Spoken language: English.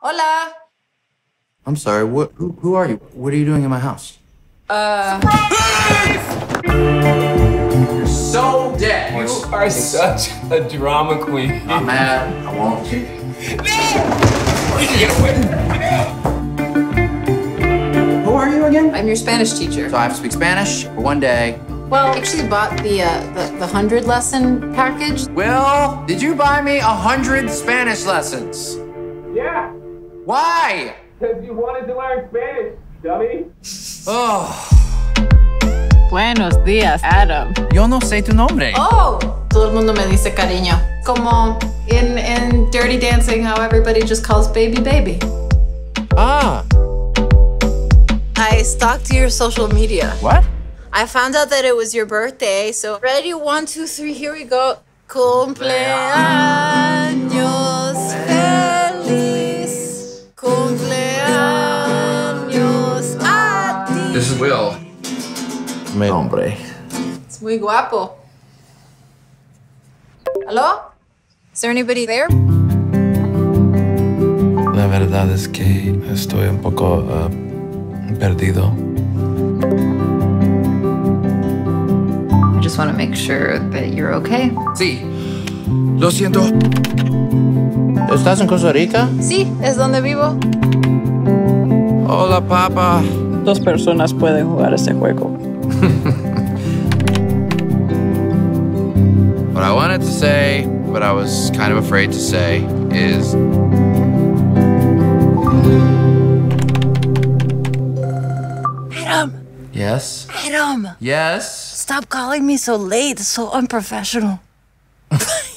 Hola. I'm sorry, what, who, who are you? What are you doing in my house? Uh, You're so dead. You are such a drama queen. I'm mad. I won't. Who are you again? I'm your Spanish teacher. So I have to speak Spanish for one day. Well, I actually bought the uh, the, the hundred lesson package. Will, did you buy me a hundred Spanish lessons? Yeah, Why? because you wanted to learn Spanish, dummy. Oh, Buenos días, Adam. yo no sé tu nombre. Oh, todo el mundo me dice cariño. Como in in Dirty Dancing, how everybody just calls baby baby. Ah, I stalked your social media. what? I found out that it was your birthday, so ready, one, two, three, here we go. Cumpleaños This is Will. Mi nombre. It's muy guapo. Hello? Is there anybody there? La verdad es que estoy un poco ah, perdido. I just want to make sure that you're okay. Sí. Lo siento. ¿Estás en Costa Rica? Sí, es donde vivo. Hola, papá. Dos personas pueden jugar este juego. What I wanted to say, but I was kind of afraid to say, is Adam, yes, Adam, yes. stop calling me so late. It's so unprofessional.